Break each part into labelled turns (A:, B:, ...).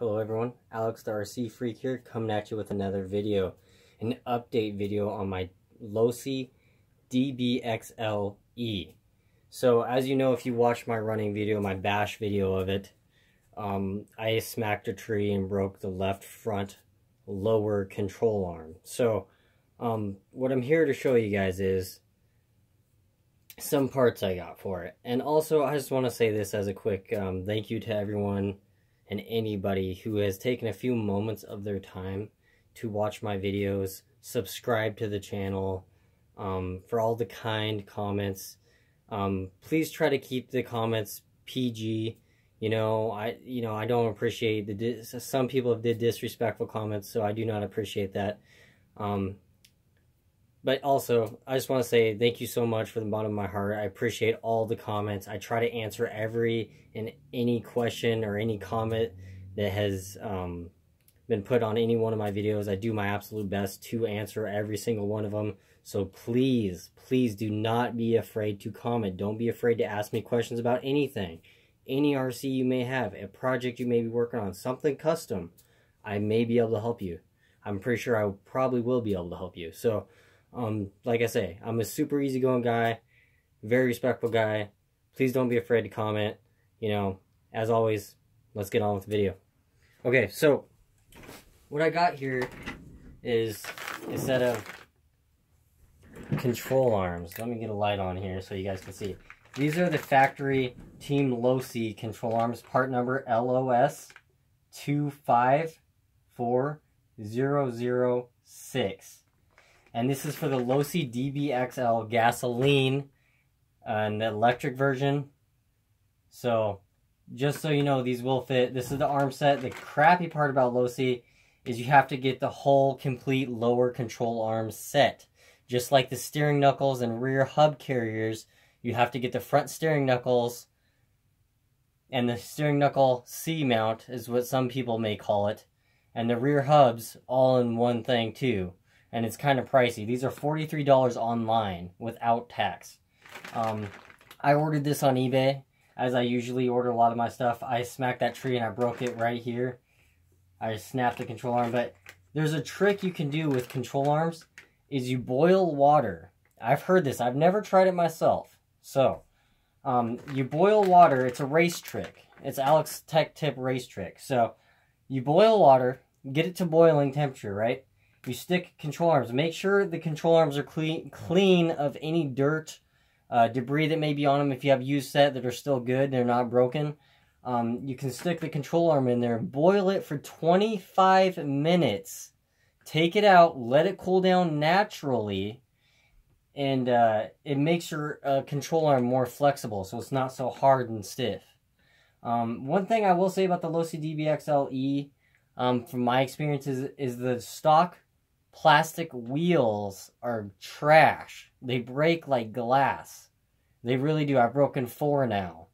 A: Hello everyone, Alex the RC Freak here, coming at you with another video. An update video on my Losi DBXLE. So as you know, if you watched my running video, my bash video of it, um, I smacked a tree and broke the left front lower control arm. So um, what I'm here to show you guys is some parts I got for it. And also, I just want to say this as a quick um, thank you to everyone and anybody who has taken a few moments of their time to watch my videos, subscribe to the channel, um, for all the kind comments. Um, please try to keep the comments PG. You know, I you know I don't appreciate the some people have did disrespectful comments, so I do not appreciate that. Um, but also, I just want to say thank you so much for the bottom of my heart. I appreciate all the comments. I try to answer every and any question or any comment that has um, been put on any one of my videos. I do my absolute best to answer every single one of them. So please, please do not be afraid to comment. Don't be afraid to ask me questions about anything. Any RC you may have, a project you may be working on, something custom. I may be able to help you. I'm pretty sure I probably will be able to help you. So, um, like I say, I'm a super easygoing guy, very respectful guy. Please don't be afraid to comment. You know, as always, let's get on with the video. Okay, so what I got here is a set of control arms. Let me get a light on here so you guys can see. These are the factory Team Losi control arms, part number LOS 254006. And this is for the Losi DBXL gasoline and the electric version. So, just so you know, these will fit. This is the arm set. The crappy part about Losi is you have to get the whole complete lower control arm set. Just like the steering knuckles and rear hub carriers, you have to get the front steering knuckles and the steering knuckle C mount is what some people may call it, and the rear hubs all in one thing too and it's kind of pricey. These are $43 online without tax. Um, I ordered this on eBay, as I usually order a lot of my stuff. I smacked that tree and I broke it right here. I snapped the control arm, but there's a trick you can do with control arms, is you boil water. I've heard this. I've never tried it myself. So, um, you boil water. It's a race trick. It's Alex Tech Tip race trick. So, you boil water, get it to boiling temperature, right? You stick control arms. Make sure the control arms are clean, clean of any dirt, uh, debris that may be on them. If you have used set that are still good, they're not broken. Um, you can stick the control arm in there, boil it for 25 minutes. Take it out, let it cool down naturally, and uh, it makes your uh, control arm more flexible, so it's not so hard and stiff. Um, one thing I will say about the Losi DBXLE, um, from my experience, is, is the stock plastic wheels are trash. They break like glass. They really do. I've broken four now.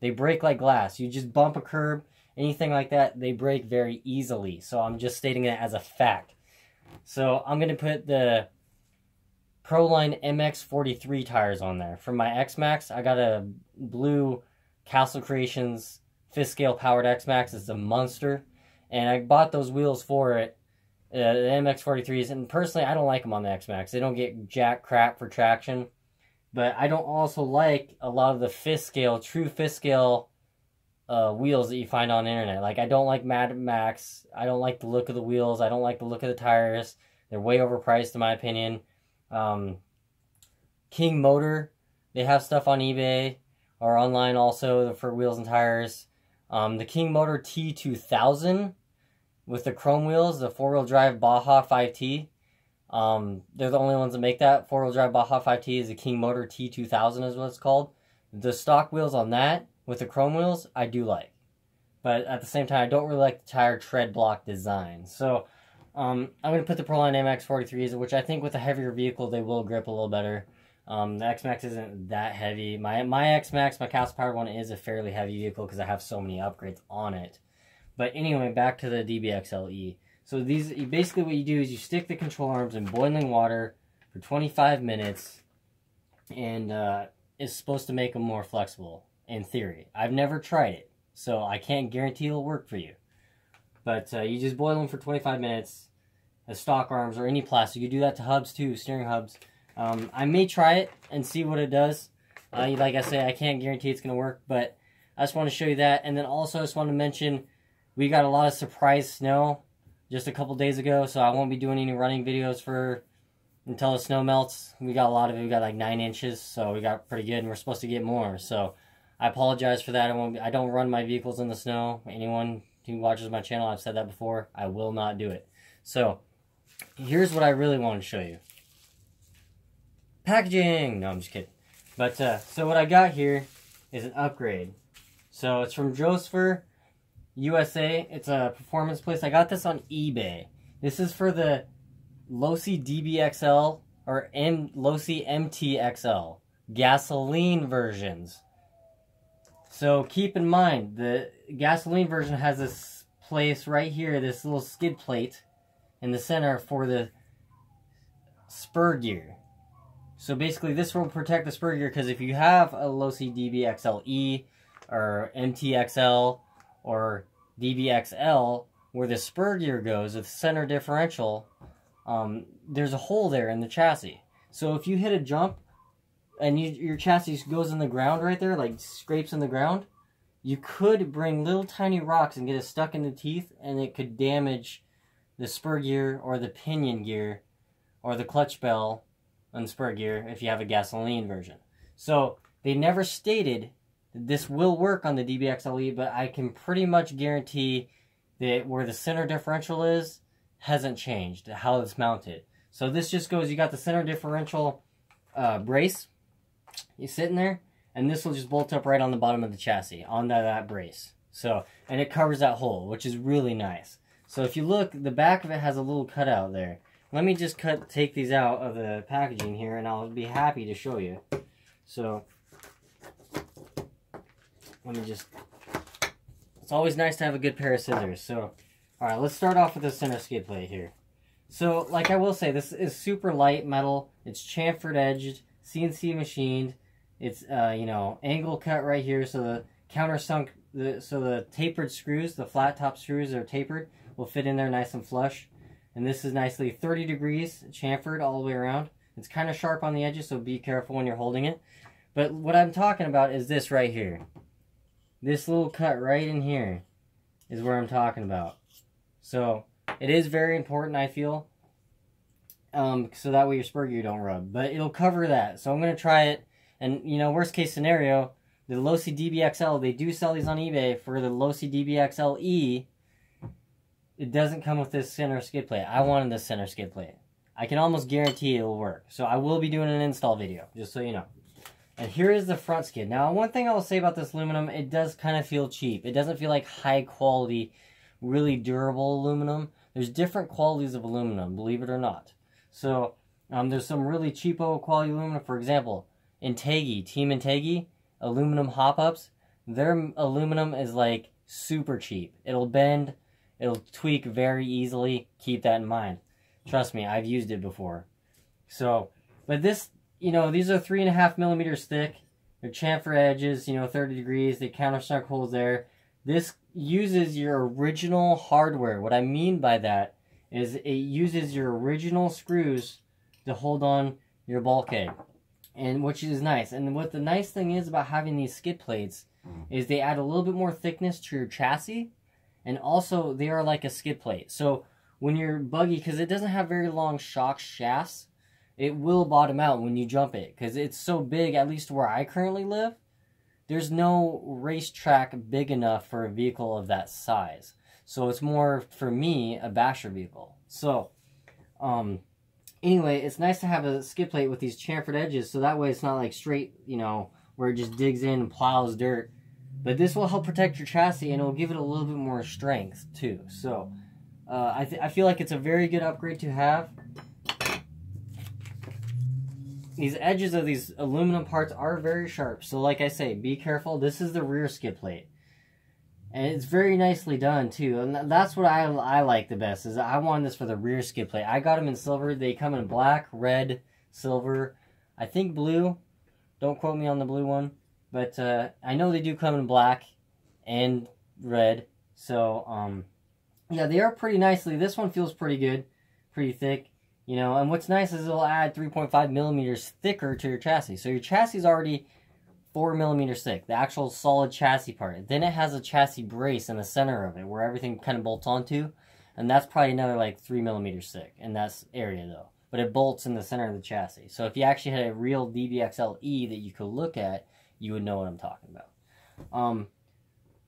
A: They break like glass. You just bump a curb, anything like that, they break very easily. So I'm just stating that as a fact. So I'm going to put the Proline MX43 tires on there. For my X-Maxx, I got a blue Castle Creations fifth scale powered X-Maxx. It's a monster. And I bought those wheels for it uh, the MX43s, and personally, I don't like them on the X-Maxx. They don't get jack crap for traction. But I don't also like a lot of the fifth scale, true fifth scale uh, wheels that you find on the internet. Like, I don't like Mad Max. I don't like the look of the wheels. I don't like the look of the tires. They're way overpriced, in my opinion. Um, King Motor, they have stuff on eBay or online also for wheels and tires. Um, the King Motor T2000 with the chrome wheels, the four-wheel drive Baja 5T. Um, they're the only ones that make that. Four-wheel drive Baja 5T is a King Motor T2000 is what it's called. The stock wheels on that, with the chrome wheels, I do like. But at the same time, I don't really like the tire tread block design. So, um, I'm going to put the Proline MX43s, which I think with a heavier vehicle, they will grip a little better. Um, the X-Maxx isn't that heavy. My my X-Maxx, my Castle Power one, is a fairly heavy vehicle because I have so many upgrades on it. But anyway, back to the DBXLE. So these, basically what you do is you stick the control arms in boiling water for 25 minutes, and uh, it's supposed to make them more flexible, in theory. I've never tried it, so I can't guarantee it'll work for you. But uh, you just boil them for 25 minutes as stock arms or any plastic. You do that to hubs too, steering hubs. Um, I may try it and see what it does. Uh, like I say, I can't guarantee it's going to work, but I just want to show you that. And then also, I just want to mention we got a lot of surprise snow just a couple days ago, so I won't be doing any running videos for until the snow melts. We got a lot of it. We got like nine inches, so we got pretty good, and we're supposed to get more. So I apologize for that. I won't. I don't run my vehicles in the snow. Anyone who watches my channel, I've said that before. I will not do it. So here's what I really want to show you. Packaging. No, I'm just kidding. But uh, so what I got here is an upgrade. So it's from Josfer USA. It's a performance place. I got this on eBay. This is for the Losi DBXL or M Losi MTXL gasoline versions. So keep in mind the gasoline version has this place right here, this little skid plate in the center for the spur gear. So basically this will protect the spur gear because if you have a Losi DBXLE or MTXL or DBXL where the spur gear goes, the center differential, um, there's a hole there in the chassis. So if you hit a jump and you, your chassis goes in the ground right there, like scrapes in the ground, you could bring little tiny rocks and get it stuck in the teeth and it could damage the spur gear or the pinion gear or the clutch bell on spur gear if you have a gasoline version. So they never stated this will work on the DBXLE, but I can pretty much guarantee that where the center differential is hasn't changed, how it's mounted. So this just goes, you got the center differential uh, brace, you sitting there, and this will just bolt up right on the bottom of the chassis, on that, that brace. So, and it covers that hole, which is really nice. So if you look, the back of it has a little cutout there. Let me just cut, take these out of the packaging here, and I'll be happy to show you. So, let me just... It's always nice to have a good pair of scissors. So, alright, let's start off with the center skid plate here. So, like I will say, this is super light metal. It's chamfered edged, CNC machined. It's, uh, you know, angle cut right here, so the countersunk, the, so the tapered screws, the flat top screws are tapered, will fit in there nice and flush. And this is nicely 30 degrees chamfered all the way around. It's kind of sharp on the edges, so be careful when you're holding it. But what I'm talking about is this right here. This little cut right in here is where I'm talking about. So it is very important, I feel. Um, so that way your spur gear don't rub. But it'll cover that. So I'm going to try it. And, you know, worst case scenario, the Losi DBXL, they do sell these on eBay for the Losi DBXLE. It doesn't come with this center skid plate. I wanted this center skid plate. I can almost guarantee it will work. So I will be doing an install video, just so you know. And here is the front skid. Now, one thing I will say about this aluminum, it does kind of feel cheap. It doesn't feel like high quality, really durable aluminum. There's different qualities of aluminum, believe it or not. So, um, there's some really cheapo quality aluminum. For example, Integy, Team Integy, aluminum hop-ups, their aluminum is like super cheap. It'll bend, it'll tweak very easily. Keep that in mind. Trust me, I've used it before. So, but this you know, these are three and a half millimeters thick. They're chamfer edges, you know, 30 degrees. They countersunk holes there. This uses your original hardware. What I mean by that is it uses your original screws to hold on your bulkhead. And which is nice. And what the nice thing is about having these skid plates mm-hmm. is they add a little bit more thickness to your chassis. And also they are like a skid plate. So when you're buggy, because it doesn't have very long shock shafts, it will bottom out when you jump it because it's so big, at least where I currently live. There's no racetrack big enough for a vehicle of that size. So it's more, for me, a basher vehicle. So, um, anyway, it's nice to have a skid plate with these chamfered edges so that way it's not like straight, you know, where it just digs in and plows dirt. But this will help protect your chassis and it will give it a little bit more strength too. So, uh, I, I feel like it's a very good upgrade to have these edges of these aluminum parts are very sharp. So like I say, be careful. This is the rear skid plate. And it's very nicely done too. And that's what I, I like the best is I wanted this for the rear skid plate. I got them in silver. They come in black, red, silver, I think blue. Don't quote me on the blue one. But uh, I know they do come in black and red. So um, yeah, they are pretty nicely. This one feels pretty good, pretty thick. You know, and what's nice is it'll add 3.5 millimeters thicker to your chassis. So your chassis is already 4 millimeters thick, the actual solid chassis part. Then it has a chassis brace in the center of it where everything kind of bolts onto. And that's probably another like 3 millimeters thick in that area though. But it bolts in the center of the chassis. So if you actually had a real DBXLE that you could look at, you would know what I'm talking about. Um,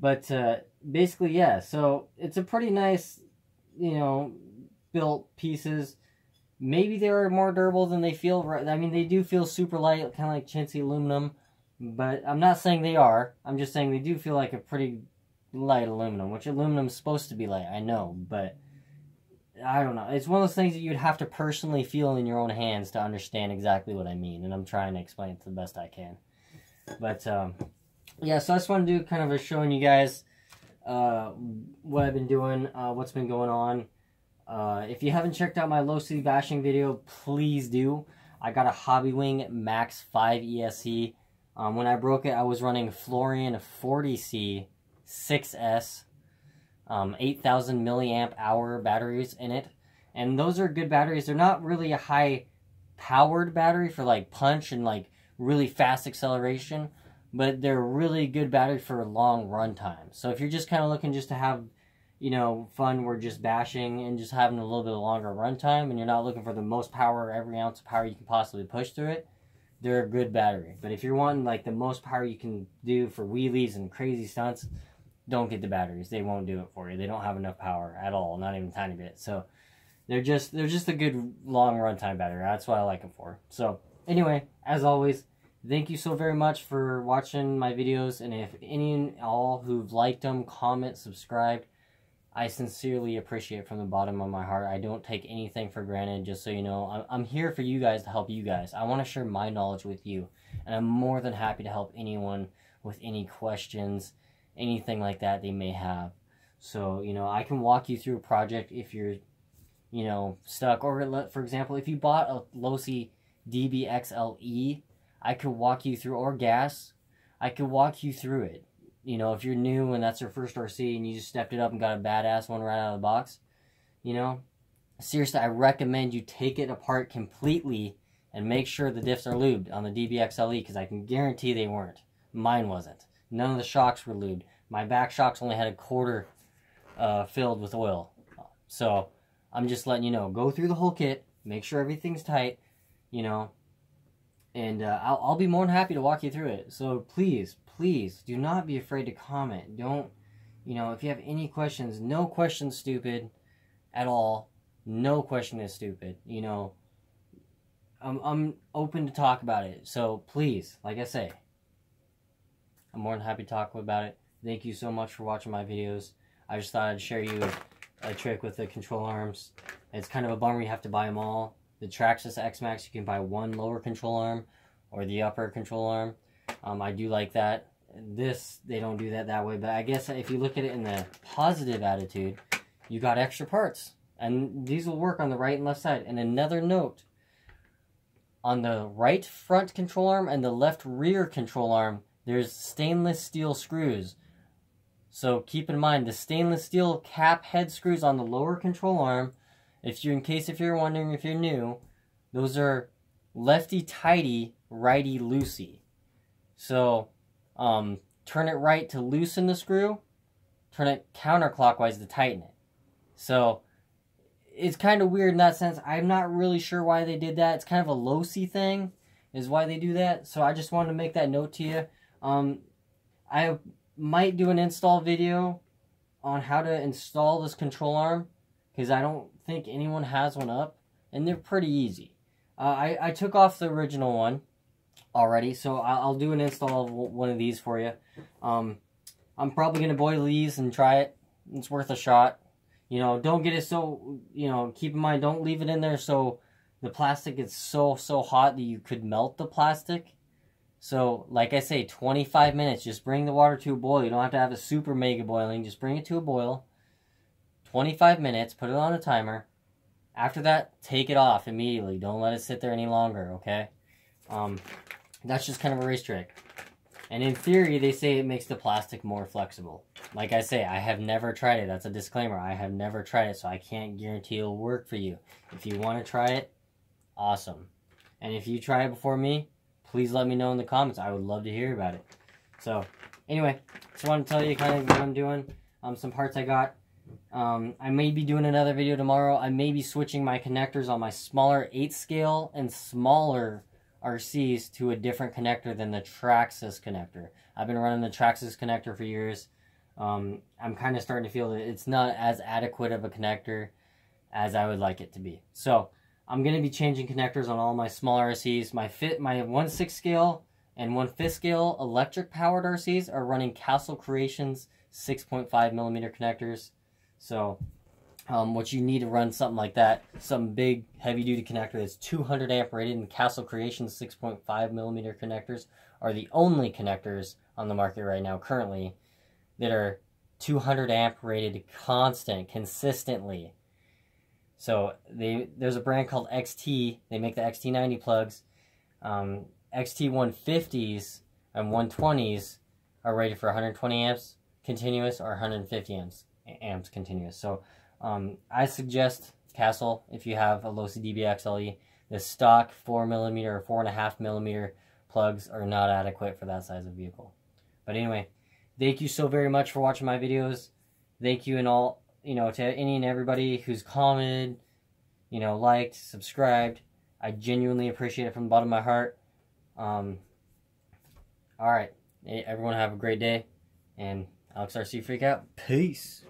A: but uh, basically, yeah. So it's a pretty nice, you know, built pieces. Maybe they're more durable than they feel. Right. I mean, they do feel super light, kind of like chintzy aluminum. But I'm not saying they are. I'm just saying they do feel like a pretty light aluminum, which aluminum is supposed to be light. I know, but I don't know. It's one of those things that you'd have to personally feel in your own hands to understand exactly what I mean, and I'm trying to explain it the best I can. But um, yeah, so I just want to do kind of a showing you guys uh, what I've been doing, uh, what's been going on. Uh, if you haven't checked out my Losi bashing video, please do. I got a Hobbywing Max 5 ESC. Um, when I broke it, I was running Floureon 40C 6S, um, 8,000 milliamp hour batteries in it. And those are good batteries. They're not really a high powered battery for like punch and like really fast acceleration but they're really good battery for long run time. So if you're just kind of looking just to have, you know, fun, we're just bashing and just having a little bit of longer runtime, and you're not looking for the most power, every ounce of power you can possibly push through it, they're a good battery. But if you're wanting like the most power you can do for wheelies and crazy stunts, don't get the batteries. They won't do it for you. They don't have enough power at all, not even a tiny bit. So they're just they're just a good long runtime battery. That's what I like them for. So anyway, as always, Thank you so very much for watching my videos, and if any and all who've liked them, comment, subscribed, I sincerely appreciate from the bottom of my heart. I don't take anything for granted, just so you know. I'm I'm here for you guys to help you guys. I want to share my knowledge with you, and I'm more than happy to help anyone with any questions, anything like that they may have. So, you know, I can walk you through a project if you're, you know, stuck. Or, for example, if you bought a Losi DBXLE, I could walk you through, or gas, I could walk you through it. You know, if you're new and that's your first RC and you just stepped it up and got a badass one right out of the box, you know, seriously, I recommend you take it apart completely and make sure the diffs are lubed on the DBXLE because I can guarantee they weren't. Mine wasn't. None of the shocks were lubed. My back shocks only had a quarter uh, filled with oil. So I'm just letting you know, go through the whole kit, make sure everything's tight, you know, and uh, I'll, I'll be more than happy to walk you through it. So please, please do not be afraid to comment. Don't, you know, if you have any questions, no question stupid at all. No question is stupid. You know, I'm, I'm open to talk about it. So please, like I say, I'm more than happy to talk about it. Thank you so much for watching my videos. I just thought I'd share you a trick with the control arms. It's kind of a bummer you have to buy them all the Traxxas X-Maxx, you can buy one lower control arm or the upper control arm. Um, I do like that. This, they don't do that that way, but I guess if you look at it in the positive attitude, you got extra parts. And these will work on the right and left side. And another note, on the right front control arm and the left rear control arm, there's stainless steel screws. So keep in mind, the stainless steel cap head screws on the lower control arm if you, in case if you're wondering if you're new, those are lefty tighty, righty loosey. So, um, turn it right to loosen the screw, turn it counterclockwise to tighten it. So, it's kind of weird in that sense. I'm not really sure why they did that. It's kind of a Losi thing, is why they do that. So I just wanted to make that note to you. Um, I might do an install video on how to install this control arm because I don't think anyone has one up, and they're pretty easy. Uh, I, I took off the original one already, so I'll, do an install of one of these for you. Um, I'm probably going to boil these and try it. It's worth a shot. You know, don't get it so, you know, keep in mind, don't leave it in there so the plastic is so, so hot that you could melt the plastic. So, like I say, 25 minutes. Just bring the water to a boil. You don't have to have a super mega boiling. Just bring it to a boil. 25 minutes, put it on a timer. After that, take it off immediately. Don't let it sit there any longer, okay? Um, that's just kind of a race trick. And in theory, they say it makes the plastic more flexible. Like I say, I have never tried it. That's a disclaimer. I have never tried it, so I can't guarantee it'll work for you. If you want to try it, awesome. And if you try it before me, please let me know in the comments. I would love to hear about it. So, anyway, just want to tell you kind of what I'm doing. Um, some parts I got. Um, I may be doing another video tomorrow. I may be switching my connectors on my smaller 8 scale and smaller RCs to a different connector than the Traxxas connector. I've been running the Traxxas connector for years. Um, I'm kind of starting to feel that it's not as adequate of a connector as I would like it to be. So I'm going to be changing connectors on all my small RCs. My fit, my 1 6 scale and 1 5 scale electric powered RCs are running Castle Creations 6.5 millimeter connectors. So um, what you need to run something like that, some big heavy duty connector that's 200 amp rated and Castle Creations 6.5 millimeter connectors are the only connectors on the market right now currently that are 200 amp rated constant, consistently. So they there's a brand called XT. They make the XT90 plugs. Um, XT150s and 120s are rated for 120 amps continuous or 150 amps amps continuous. So um, I suggest Castle if you have a Losi DBXLE. The stock 4 millimeter or 4.5 millimeter plugs are not adequate for that size of vehicle. But anyway, thank you so very much for watching my videos. Thank you and all, you know, to any and everybody who's commented, you know, liked, subscribed. I genuinely appreciate it from the bottom of my heart. Um, all right. Everyone have a great day. And Alex RC Freak out. Peace.